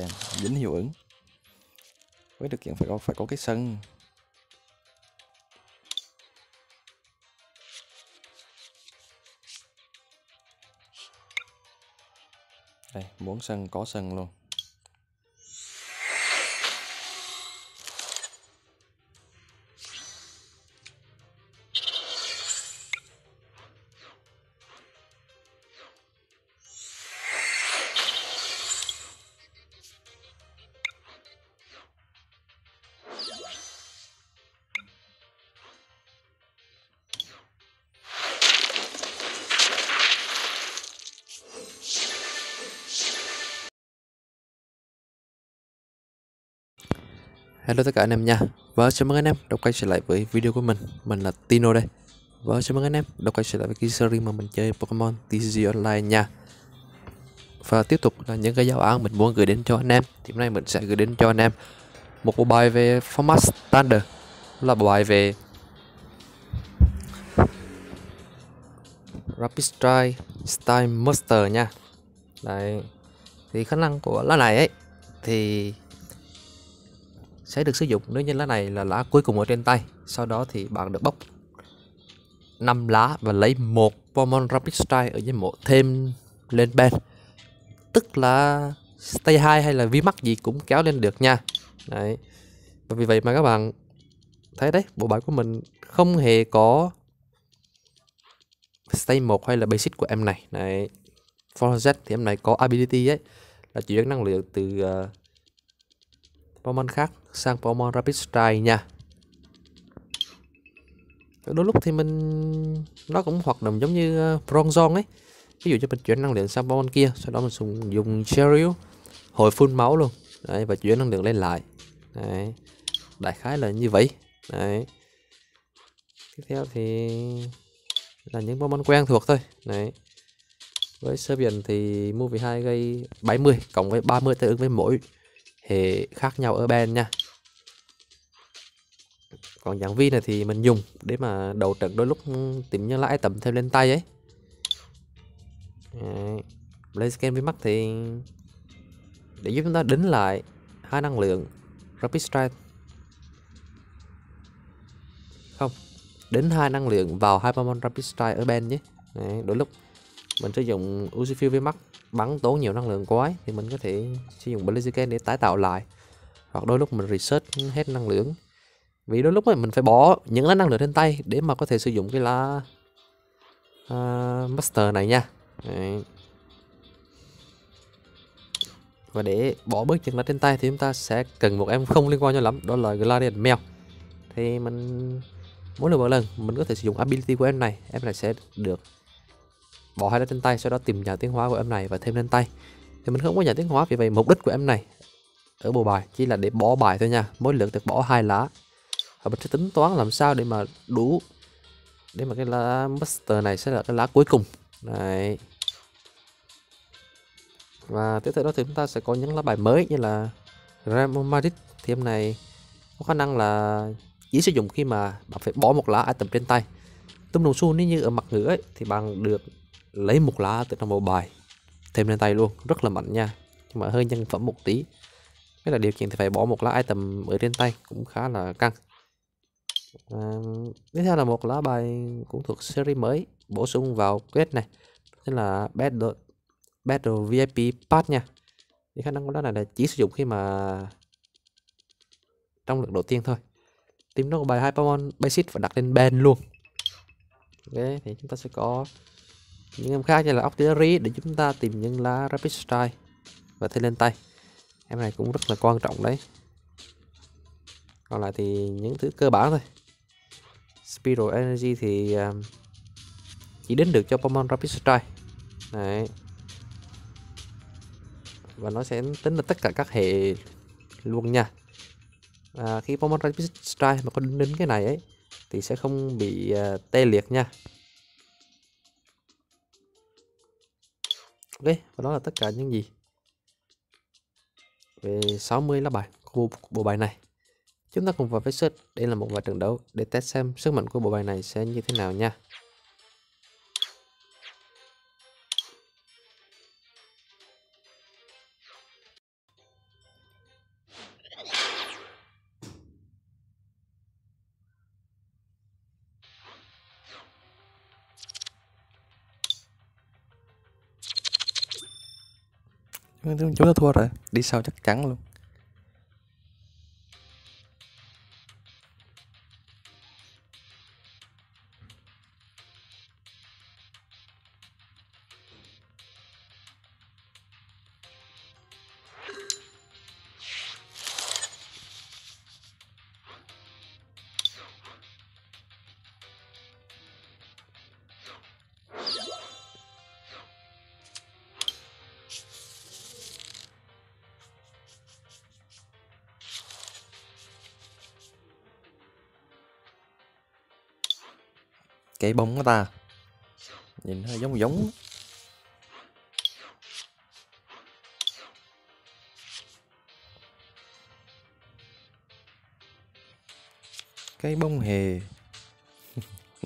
đèn dính hiệu ứng. Với điều kiện phải có phải có cái sân. Đây, muốn sân, có sân luôn. Hello tất cả anh em nha. Và chào mừng anh em đã quay trở lại với video của mình. Mình là Tino đây. Và chào mừng anh em đã quay trở lại với cái series mà mình chơi Pokemon TCG Online nha. Và tiếp tục là những cái giáo án mình muốn gửi đến cho anh em. Thì hôm nay mình sẽ gửi đến cho anh em Một bộ bài về format standard. Là bộ bài về Rapid Strike Style Master nha. Đấy Thì khả năng của lá này ấy, Thì sẽ được sử dụng. Nếu như lá này là lá cuối cùng ở trên tay sau đó thì bạn được bóc 5 lá và lấy một Pokemon Rapid Strike ở dưới mộ thêm lên bên. Tức là stay 2 hay là vi mắc gì cũng kéo lên được nha. Đấy. Và vì vậy mà các bạn thấy đấy bộ bài của mình không hề có stay 1 hay là basic của em này. Đấy. For Z thì em này có ability ấy là chuyển năng lượng từ ờ, uh, Pokemon khác sang Pokemon Rapid Strike nha. Đôi lúc thì mình nó cũng hoạt động giống như ờ, Bronzong ấy. Ví dụ cho mình chuyển năng lượng sang Pokemon kia sau đó mình dùng dùng Cheryl hồi full máu luôn. Đấy, và chuyển năng lượng lên lại. Đấy. đại khái là như vậy. Đấy. Tiếp theo thì là những Pokemon quen thuộc thôi. Đấy. Với Serbian thì Movie 2 gây 70 cộng với 30 tương ứng với mỗi hệ khác nhau ở bên nha còn dạng vi này thì mình dùng để mà đầu trận đôi lúc tìm như lãi tầm thêm lên tay ấy. Blaze Scan với mắt thì để giúp chúng ta đính lại hai năng lượng Rapid Strike. Không đến hai năng lượng vào hai Pokemon Rapid Strike ở bên nhé. Đấy, đôi lúc mình sử dụng Uzifield với mắt bắn tốn nhiều năng lượng quái thì mình có thể sử dụng Blaziken để tái tạo lại. Hoặc đôi lúc mình research hết năng lượng vì đôi lúc ấy mình phải bỏ những lá năng lượng trên tay để mà có thể sử dụng cái lá uh, master này nha. Đấy. và để bỏ bớt những lá trên tay thì chúng ta sẽ cần một em không liên quan cho lắm đó là Gladian Mèo. Thì mình mỗi lần một lần mình có thể sử dụng ability của em này em này sẽ được bỏ hai lá trên tay sau đó tìm nhà tiến hóa của em này và thêm lên tay. Thì mình không có nhà tiến hóa vì vậy mục đích của em này ở bộ bài chỉ là để bỏ bài thôi nha. Mỗi lượt được bỏ hai lá và mình sẽ tính toán làm sao để mà đủ để mà cái lá master này sẽ là cái lá cuối cùng. Này. Và tiếp theo đó thì chúng ta sẽ có những lá bài mới như là Ramon Madrid. Thì hôm này có khả năng là chỉ sử dụng khi mà bạn phải bỏ một lá item trên tay. Tung đồng xu nếu như ở mặt ngữ ấy, thì bạn được lấy một lá từ trong bộ bài thêm lên tay luôn. Rất là mạnh nha. Nhưng mà hơi nhân phẩm một tí. Cái là điều kiện thì phải bỏ một lá item ở trên tay cũng khá là căng à, tiếp theo là một lá bài cũng thuộc series mới bổ sung vào quest này tức là battle battle vip pass nha. Thì khả năng của nó này là chỉ sử dụng khi mà trong lượt đầu tiên thôi. Tìm nó bài hypermon basic và đặt lên ban luôn. Ok thì chúng ta sẽ có những em khác như là Octillery để chúng ta tìm những lá Rapid Strike và thêm lên tay. Em này cũng rất là quan trọng đấy. Còn lại thì những thứ cơ bản thôi. Spiral Energy thì um, chỉ đến được cho Pokemon Rapid Strike. Đấy. Và nó sẽ tính là tất cả các hệ luôn nha. À, khi Pokemon Rapid Strike mà có đến cái này ấy thì sẽ không bị uh, tê liệt nha. Ok và đó là tất cả những gì về 60 lá bài của bộ bài này. Chúng ta cùng vào với xuất đây là một vài trận đấu để test xem sức mạnh của bộ bài này sẽ như thế nào nha. Chúng ta thua rồi, đi sau chắc chắn luôn. Cây bông của ta. Nhìn hơi giống giống. Cái bông hề.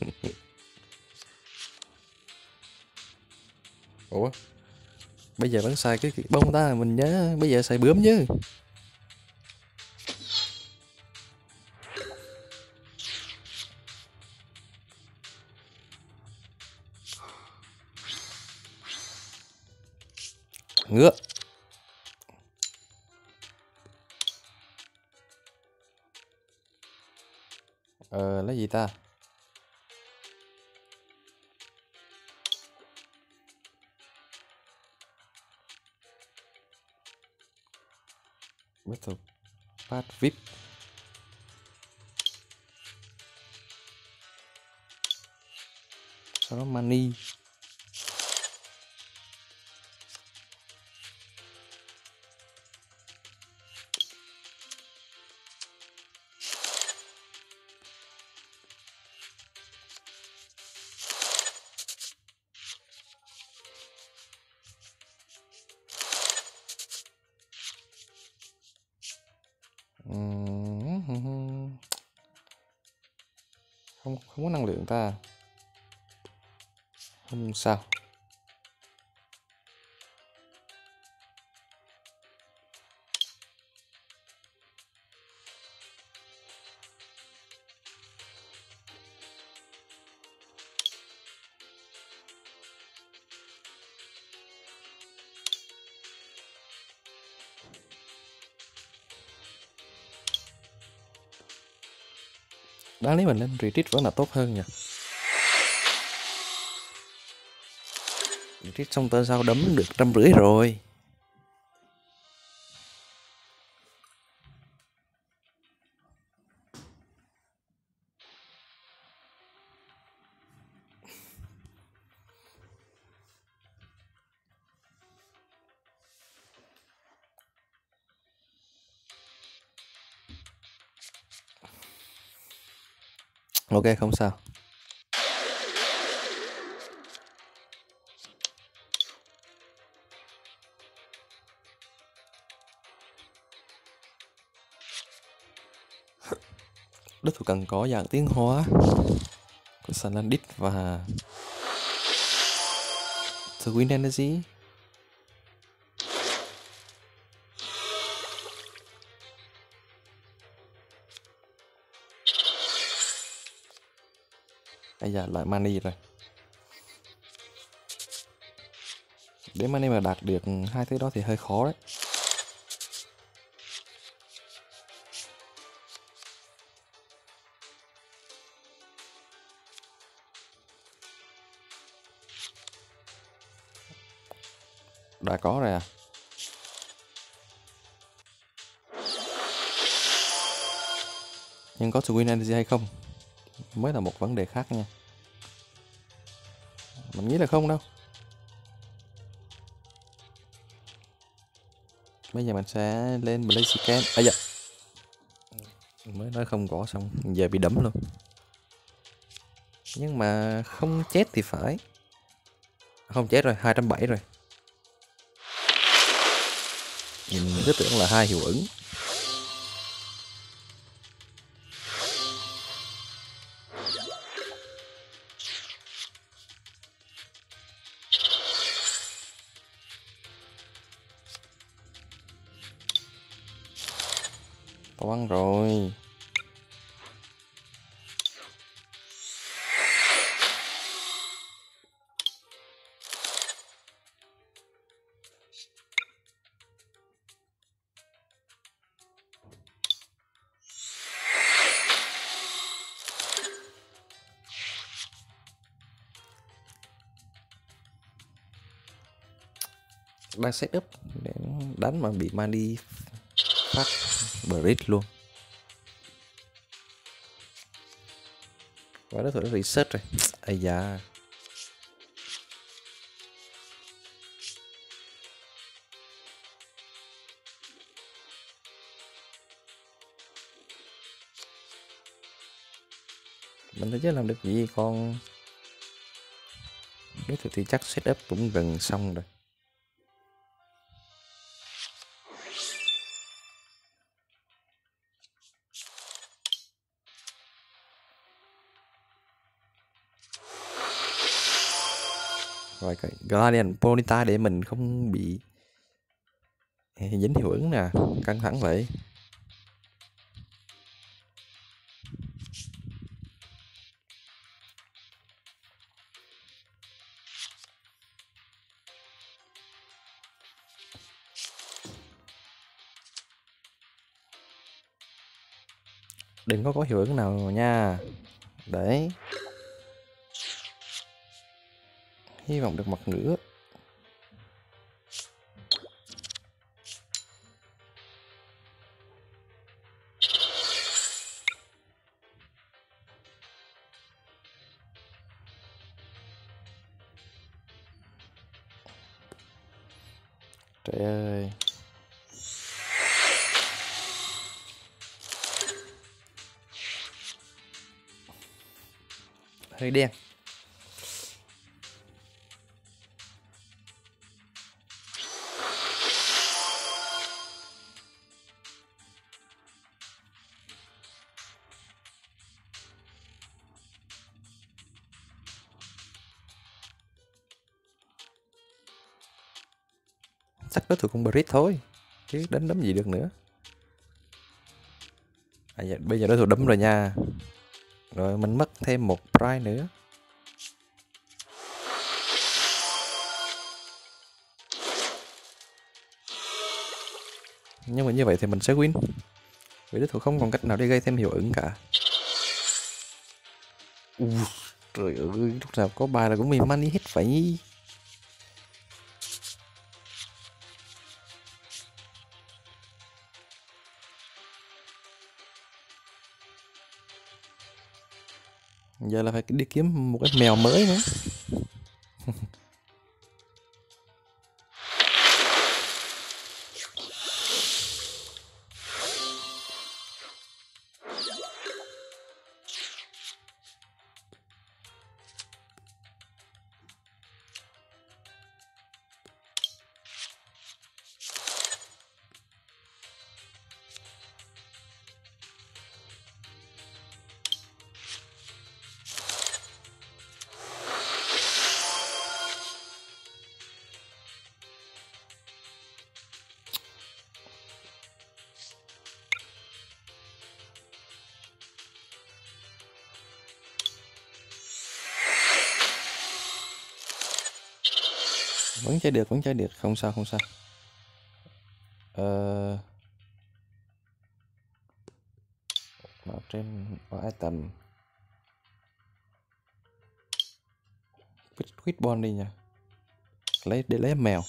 Ủa? Bây giờ bắn sai cái, cái bông ta mình nhớ bây giờ xài bướm chứ. Ờ lấy gì ta? Battle pass vip sau đó money sao? Đáng lý mình lên retreat vẫn là tốt hơn nhỉ? Rít xong tên sao đấm được trăm rưỡi rồi. Ok không sao. Đất thủ cần có dạng tiến hóa của Salandit và The Wind Energy. Bây giờ lại money rồi. Để money mà đạt được hai thứ đó thì hơi khó đấy. Đã có rồi à. Nhưng có sự win energy hay không? Mới là một vấn đề khác nha. Mình nghĩ là không đâu. Bây giờ mình sẽ lên Blaziken à dạ mới nói không có xong, giờ bị đấm luôn. Nhưng mà không chết thì phải. Không chết rồi 270 rồi nhìn cứ tưởng là hai hiệu ứng. Đang setup để đánh mà bị mani phát bridge luôn. Và đối thủ đã reset rồi. Ây da. Mình thấy chứ làm được gì, con nếu thủ thì chắc setup cũng gần xong rồi. Rồi cái Guardian Bonita để mình không bị dính hiệu ứng nè, căng thẳng vậy. Đừng có có hiệu ứng nào nha. Đấy. Hy vọng được mặt nữa. Trời ơi. Hơi đen. Đối thủ cũng Brit thôi chứ đánh đấm gì được nữa. À, dạ, bây giờ đối thủ đấm rồi nha. Rồi mình mất thêm một prize nữa. Nhưng mà như vậy thì mình sẽ win. Vì đối thủ không còn cách nào để gây thêm hiệu ứng cả. Ui, trời ơi lúc nào có bài là cũng bị money hết vậy giờ là phải đi kiếm một cái mèo mới nữa. Chơi được, vẫn chơi được. Không sao không sao. Ờ. Ở trên ở item. Quýt bon đi nha. Lấy, để lấy mèo.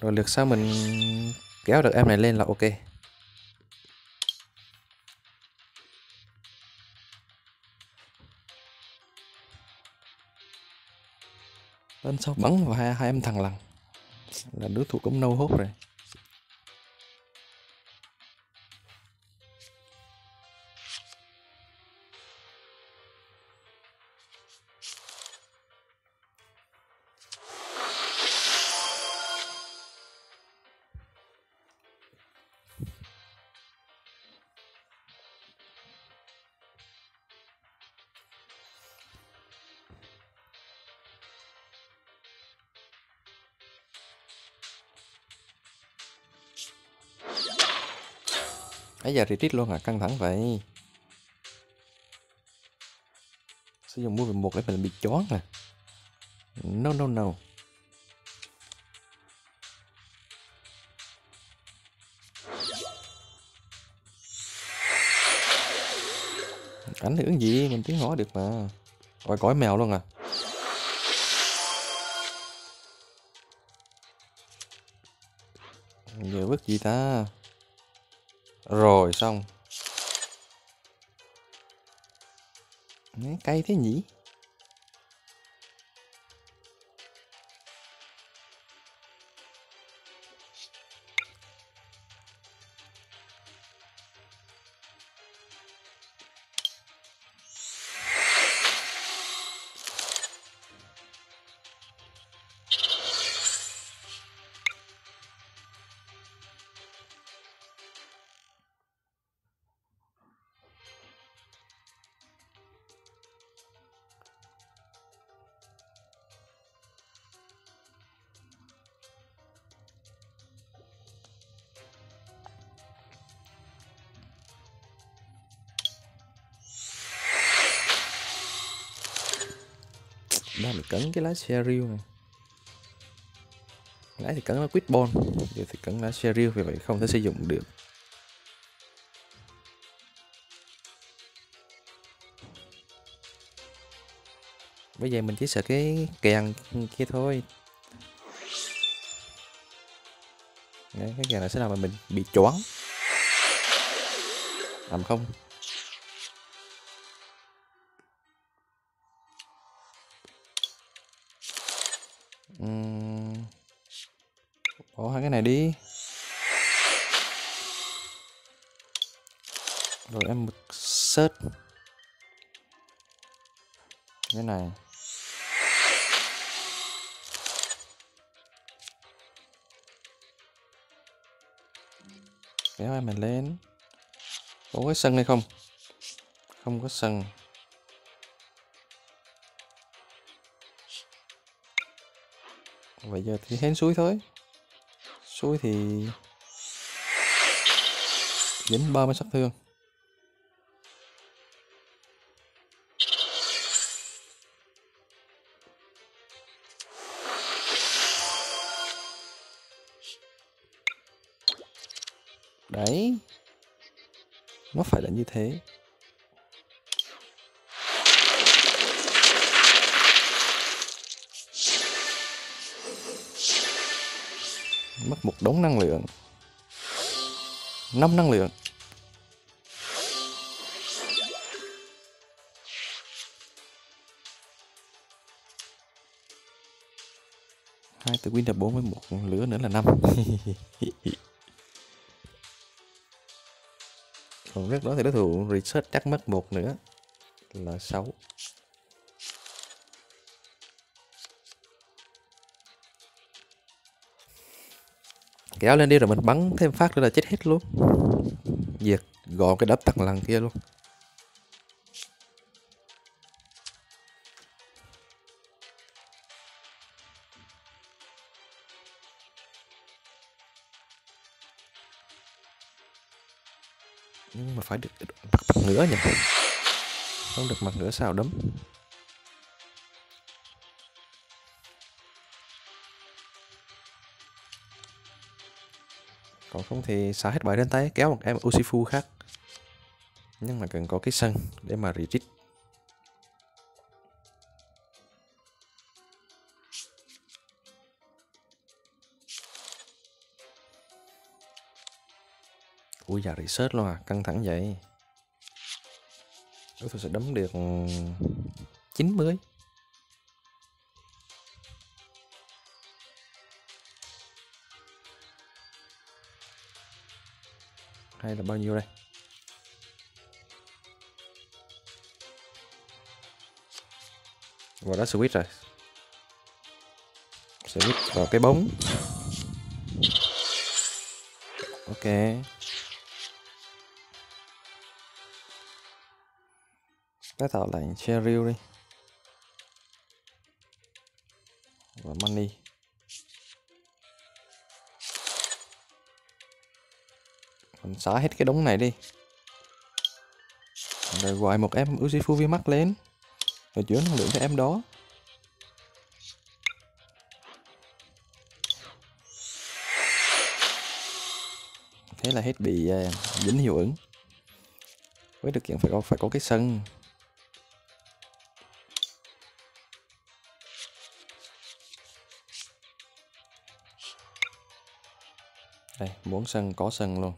Rồi lượt sau mình kéo được em này lên là ok. Lên sau bắn vào hai, hai em thằng lằn là đứa thủ cũng nâu hốt rồi. nãy giờ retreat luôn à? Căng thẳng vậy. Sử dụng mua về một để mình bị choáng à no no no. Ảnh hưởng gì? Mình tiếng hỏi được mà. Gọi cõi mèo luôn à? Giờ bước gì ta? Rồi xong. Cay thế nhỉ? Cấn cái lá Cheryl này nãy thì cấn lá quýt bon giờ thì cấn lá Cheryl vì vậy không thể sử dụng được. Bây giờ mình chỉ sợ cái kèn kia thôi. Đấy, cái kèn này sẽ làm mà mình bị choáng. Làm không? Bỏ hai cái này đi. Rồi em search. Cái này. Kéo em mình lên. Có cái sân hay không? Không có sân. Vậy giờ thì hên suối thôi. Suối thì Dính 30 sát thương. Đấy Nó phải là như thế. Mất một đống năng lượng. 5 năng lượng. Hai từ Windows 4 với một lửa nữa là năm. Còn rất đó thì đối thủ research chắc mất một nữa là 6 kéo lên đi rồi mình bắn thêm phát nữa là chết hết luôn. Diệt gọn cái đắp tầng lần kia luôn. Nhưng mà phải được mặt mặt nữa nhỉ? Không được mặt nữa sao đấm. Còn không thì xả hết bài trên tay kéo một em Usifu khác. Nhưng mà cần có cái sân để mà retreat. Ui già research luôn à căng thẳng vậy. Đối thủ sẽ đấm được 90 hay là bao nhiêu đây? Và đã switch rồi. Switch vào cái bóng. Ok. Cái tạo lại Cheryl đi. Xóa hết cái đống này đi. Rồi gọi một em Uzifu vi mắt lên. Rồi chuyển năng lượng cho em đó. Thế là hết bị uh, dính hiệu ứng. Với điều kiện phải có phải có cái sân. Đây muốn sân có sân luôn.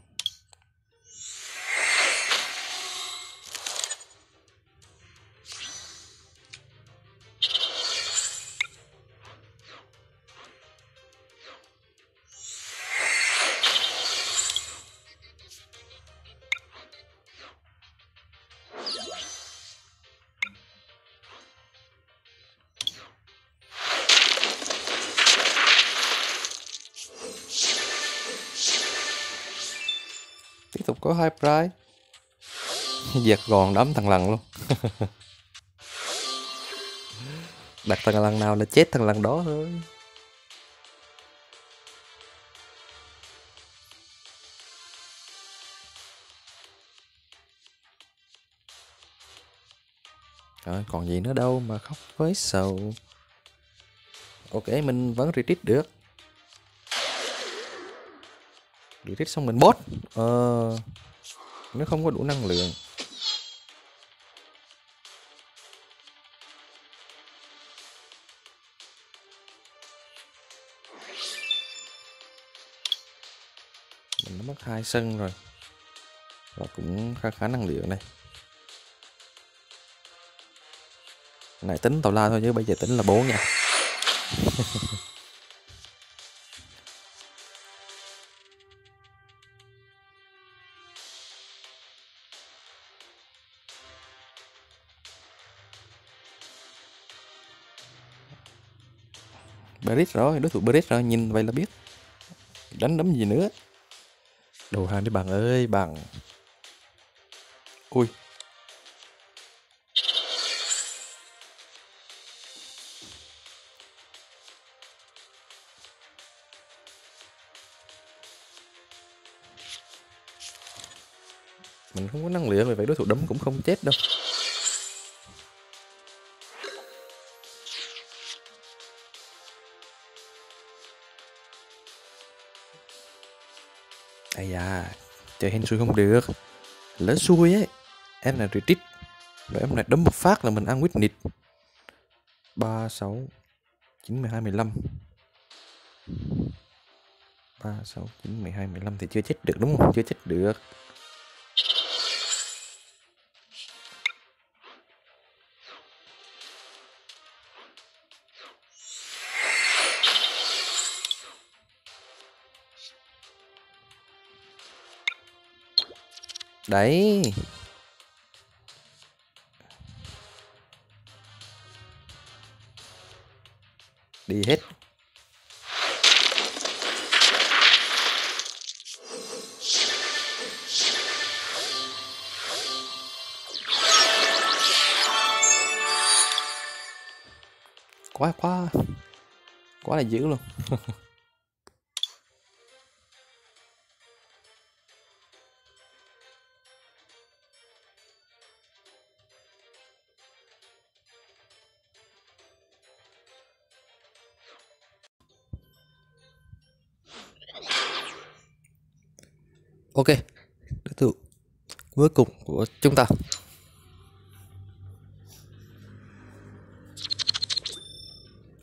Có hai prize giật gòn đấm thằng lằn luôn. Đặt thằng lằn nào là chết thằng lằn đó thôi. Rồi, còn gì nữa đâu mà khóc với sầu. Ok mình vẫn retreat được. Retreat xong mình bot Ờ Nó không có đủ năng lượng. Mình mất hai sân rồi. Và cũng khá khá năng lượng này này tính tàu la thôi chứ bây giờ tính là bố nha. Brit rồi, đối thủ Brit rồi, nhìn vậy là biết. Đánh đấm gì nữa? Đồ hàng đi bạn ơi, bạn. Ui. Mình không có năng lượng vì vậy đối thủ đấm cũng không chết đâu. Ây da, chơi hên xui không được. Lỡ xui ấy Em là retreat Rồi em lại đấm một phát là mình ăn quýt nịt. 3, 6 9, 12, 15 3, 6, 9, 12, 15 thì chưa chết được đúng không? Chưa chết được. Đấy. Đi hết. Quá quá. Quá là dữ luôn. Ok, đối tượng cuối cùng của chúng ta.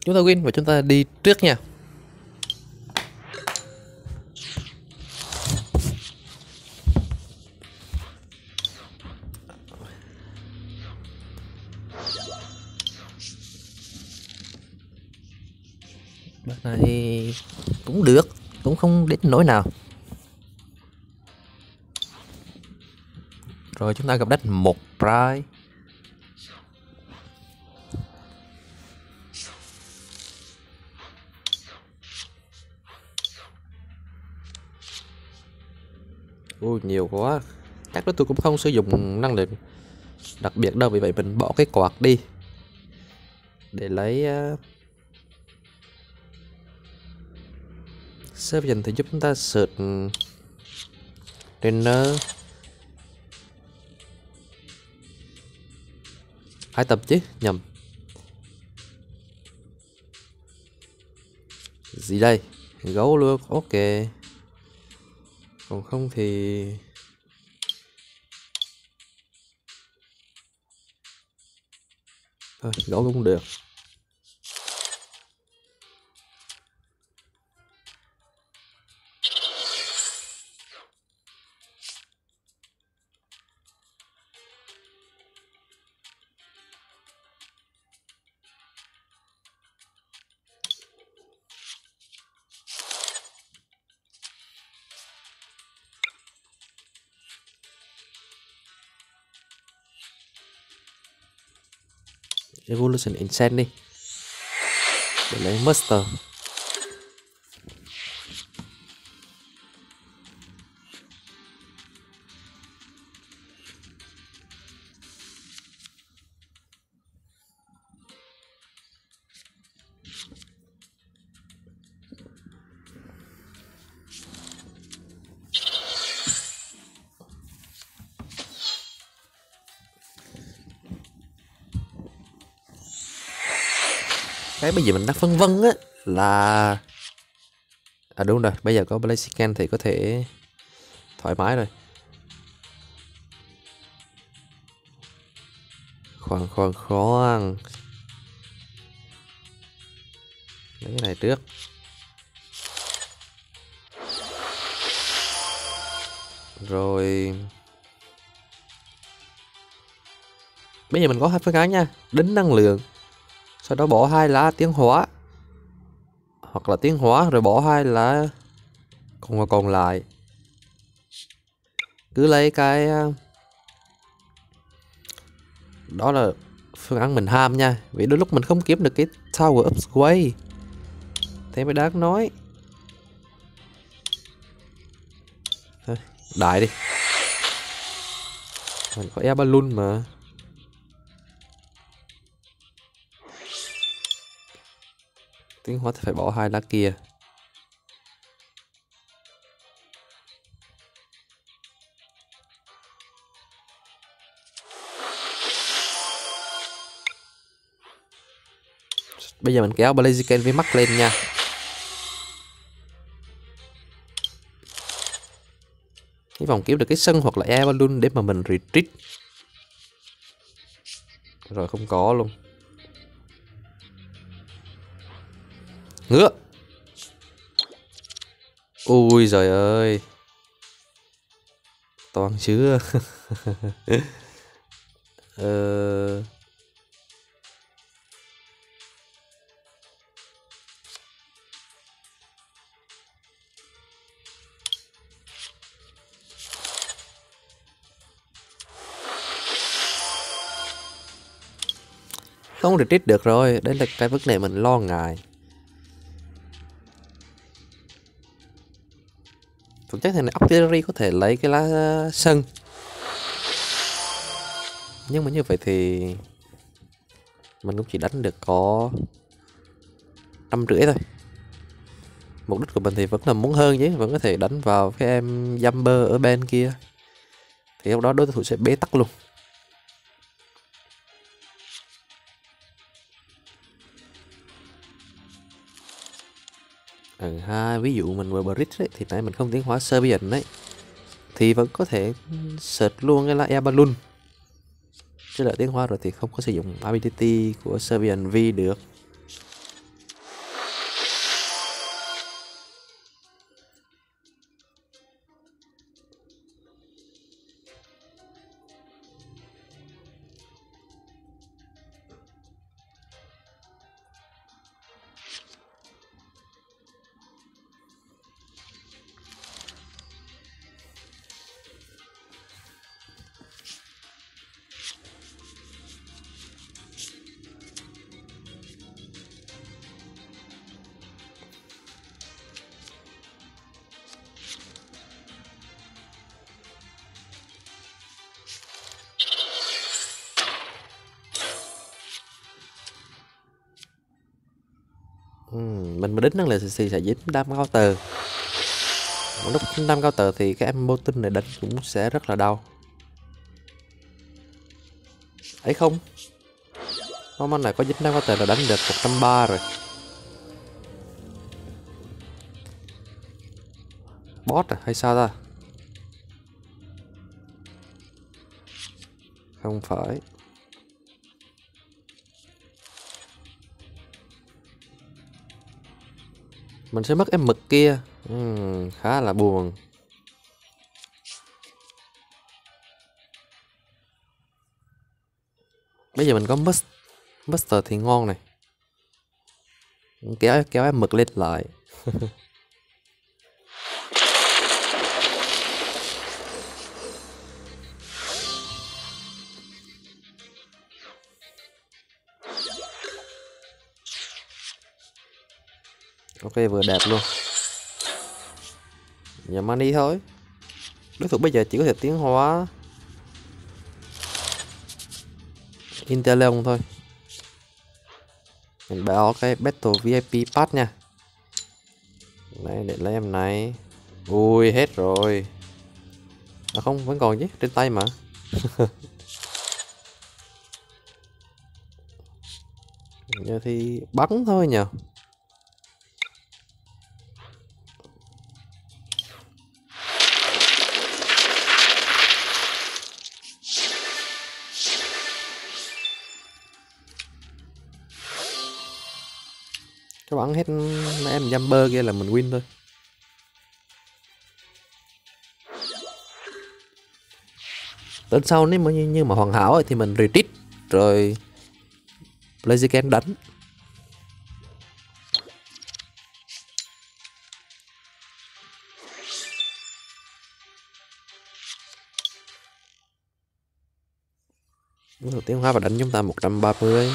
Chúng ta win và chúng ta đi trước nha. Bên này cũng được, cũng không đến nỗi nào. Rồi, chúng ta gặp đất một prize. Ui, nhiều quá. Chắc đó tôi cũng không sử dụng năng lượng đặc biệt đâu, vì vậy mình bỏ cái quạt đi để lấy ờ, uh... Servant thì giúp chúng ta search ừ, trainer hai tập chứ, nhầm. Gì đây? Gấu luôn ok. Còn không thì thôi, gấu cũng được. Evolution Enchant đi. Để lấy Master. Cái bây giờ mình đang phân vân á, là à đúng rồi, bây giờ có Blaziken thì có thể thoải mái rồi. Khoan khoan khoan. Lấy cái này trước. Rồi. Bây giờ mình có hai phương án nha, đính năng lượng sau đó bỏ hai lá tiến hóa hoặc là tiến hóa rồi bỏ hai lá còn còn lại. Cứ lấy cái à, đó là phương án mình ham nha. Vì đôi lúc mình không kiếm được cái tower upgrade. Thế mới đáng nói. Đại đi. Mình có air balloon mà. Tiến hóa thì phải bỏ hai lá kia. Bây giờ mình kéo Blaziken với mắt lên nha. Hy vọng kiếm được cái sân hoặc là air balloon để mà mình retreat. Rồi không có luôn. Ngựa ui giời ơi. Toàn chưa ờ... không retreat được rồi. Đây là cái vấn đề mình lo ngại. Thực chất thì này, artillery có thể lấy cái lá sân. Nhưng mà như vậy thì mình cũng chỉ đánh được có năm rưỡi thôi. Mục đích của mình thì vẫn là muốn hơn chứ, vẫn có thể đánh vào cái em jumper ở bên kia. Thì lúc đó đối thủ sẽ bế tắc luôn. Ha ví dụ mình vừa bridge ấy, thì nãy mình không tiến hóa Serbian đấy thì vẫn có thể search luôn cái là air e balloon chứ đợi tiến hóa rồi thì không có sử dụng ability của Serbian V được. Mình mà đính năng lượng thì sẽ dính đam cao tờ lúc đam cao tờ thì cái em tin này đánh cũng sẽ rất là đau. Ấy không? Con này có dính đam cao tờ là đánh được 130 rồi. Boss à hay sao ta? Không phải. Mình sẽ mất em mực kia. Uhm, khá là buồn. Bây giờ mình có must master thì ngon này. Kéo kéo em mực lên lại. ok, vừa đẹp luôn. Giờ money thôi. Đối thủ bây giờ chỉ có thể tiến hóa. Interleon thôi. Mình báo cái Battle VIP Pass nha. Đây để lấy em này. Ui, hết rồi. À không, vẫn còn chứ, trên tay mà. Giờ thì bắn thôi nhờ. Các bắn hết mấy em jumper kia là mình win thôi. Đến sau nếu mà như, như mà hoàn hảo ấy, thì mình retreat rồi Blaziken đánh. Đầu tiên hoa và đánh chúng ta 130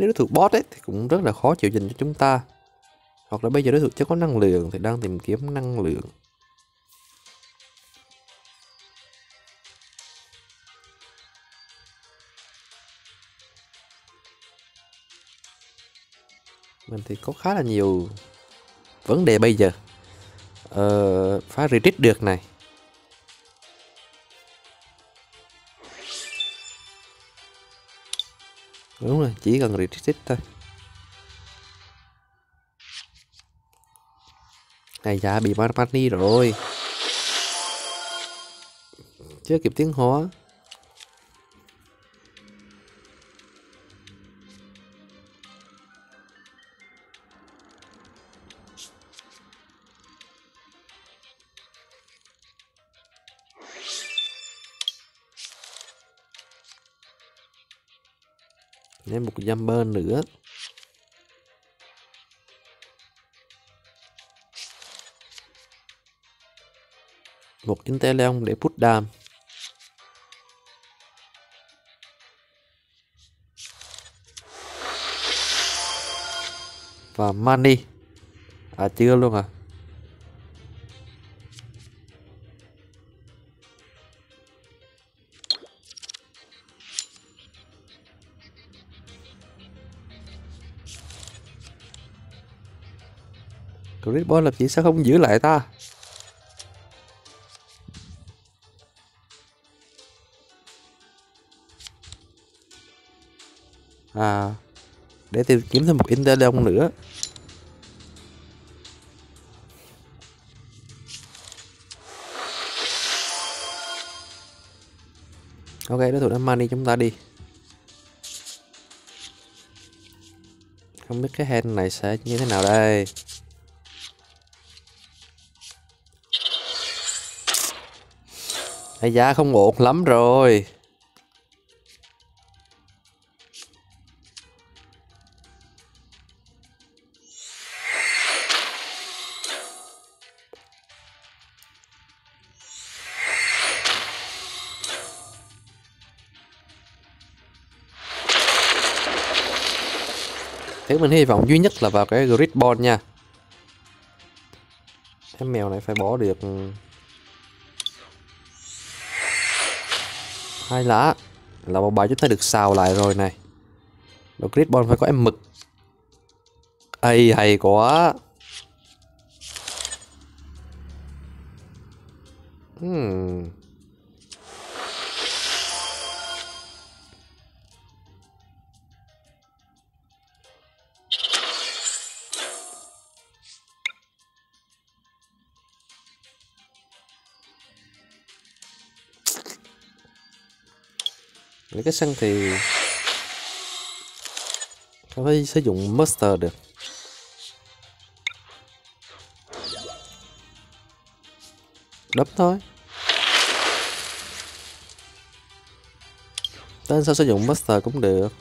nếu đối thủ boss ấy thì cũng rất là khó chịu dành cho chúng ta. Hoặc là bây giờ đối thủ chưa có năng lượng thì đang tìm kiếm năng lượng. Mình thì có khá là nhiều vấn đề bây giờ. Ờ, phá retreat được này. Đúng rồi, chỉ cần retreat thôi. Này dạ bị Marmani rồi. Chưa kịp tiếng hóa. Thêm một jumper nữa. Một Inteleon để put down và money. À chưa luôn à? Great làm gì sao không giữ lại ta. À Để tìm kiếm thêm một Inteleon nữa. Ok, đối thủ đã money chúng ta đi. Không biết cái hand này sẽ như thế nào đây. Ây da, không ổn lắm rồi. Thế mình hy vọng duy nhất là vào cái grid ball nha. Em mèo này phải bỏ được. Hai lá là một bài chúng ta được xào lại rồi này. Đồ grid ball phải có em mực. Ây hay quá. Hmm. Những cái xăng thì không phải sử dụng master được. Đấm thôi. Tên sao sử dụng master cũng được.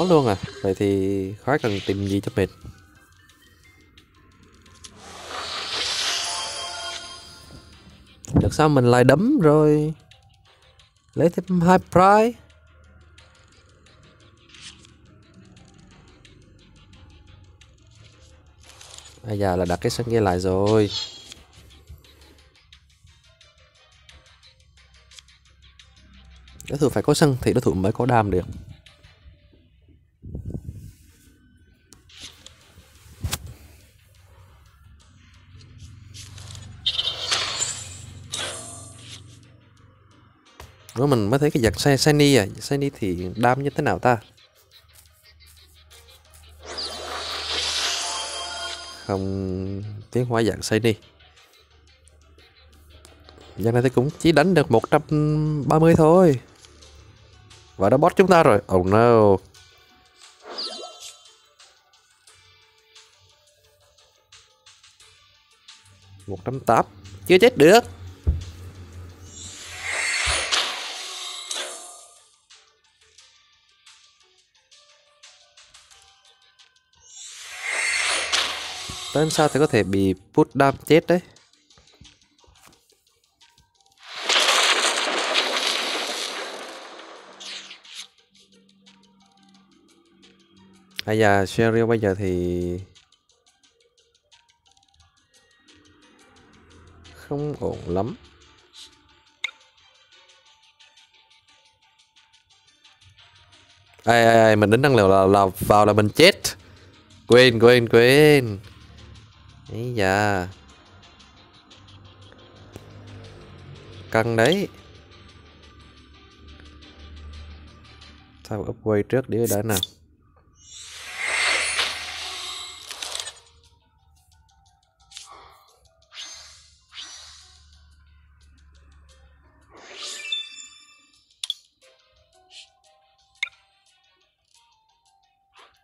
Có luôn à? Vậy thì khói cần tìm gì cho mệt? Được sao mình lại đấm rồi? Lấy thêm hai prize. Bây giờ là đặt cái sân kia lại rồi. Đối thủ phải có sân thì đối thủ mới có đam được. Rồi mình mới thấy cái giặc Shiny à. Shiny thì đam như thế nào ta? Không, tiến hóa dạng Shiny Giặc này thì cũng chỉ đánh được 130 thôi. Và đã bot chúng ta rồi. Oh no. một trăm tám. Chưa chết được. Tên sao thì có thể bị put down chết đấy Bây giờ Sheryl bây giờ thì không ổn lắm. Ai, ai, ai, mình đến năng lượng là, là vào là mình chết. Quên, quên, quên. Ấy da. cần đấy. Sao upgrade trước đi đã nào.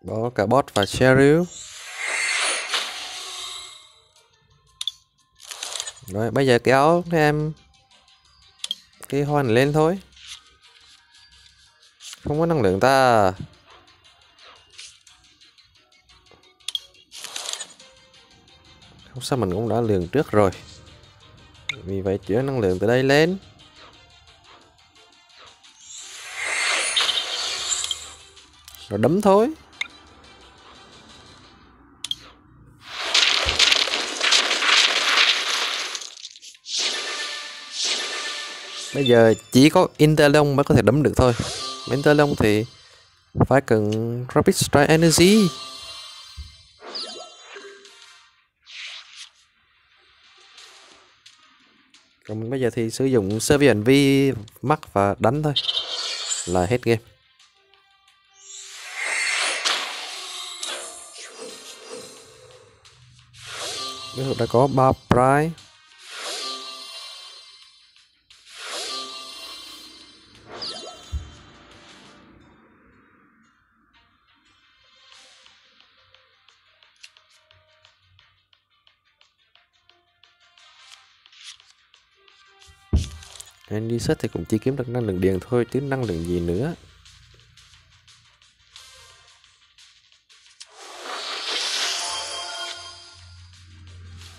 Có cả bot và Cheryl Rồi, bây giờ kéo em, Cái hoa này lên thôi. Không có năng lượng ta. Không sao mình cũng đã lường trước rồi. Vì vậy chuyển năng lượng từ đây lên. Rồi đấm thôi. Bây giờ chỉ có Interlong mới có thể đấm được thôi. Interlong thì phải cần Rapid Strike Energy. Còn bây giờ thì sử dụng Servian V mắc và đánh thôi. Là hết game. Ví dụ đã có 3 nên đi set thì cũng chỉ kiếm được năng lượng điện thôi, chứ năng lượng gì nữa.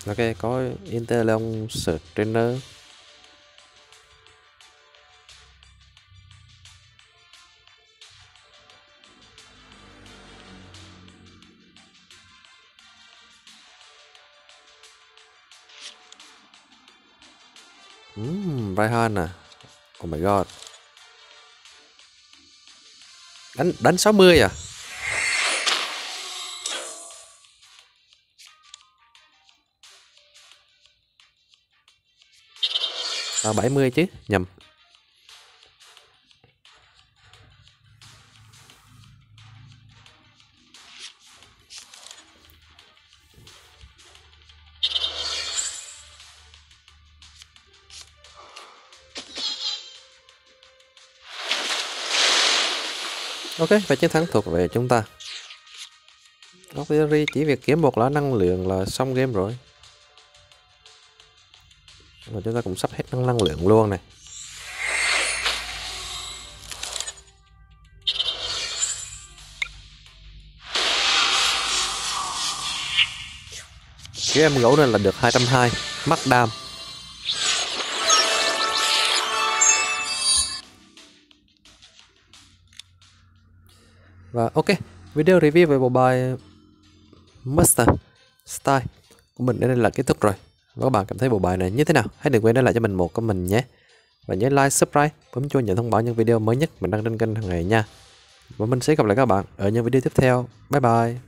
Ok, có Interlong Trainer. Ừm, hơn à? Oh my god. Đánh đánh 60 à? À 70 chứ Nhầm. ok và chiến thắng thuộc về chúng ta. Auxiliary chỉ việc kiếm một lá năng lượng là xong game rồi. Và chúng ta cũng sắp hết năng, năng lượng luôn này. Cái em gấu này là được 220 mắc đam. Và ok, video review về bộ bài Master Style của mình đến đây là kết thúc rồi. Và các bạn cảm thấy bộ bài này như thế nào? Hãy đừng quên để lại cho mình một comment nhé. Và nhớ like, subscribe, bấm chuông nhận thông báo những video mới nhất mình đăng trên kênh hàng ngày nha. Và mình sẽ gặp lại các bạn ở những video tiếp theo. Bye bye.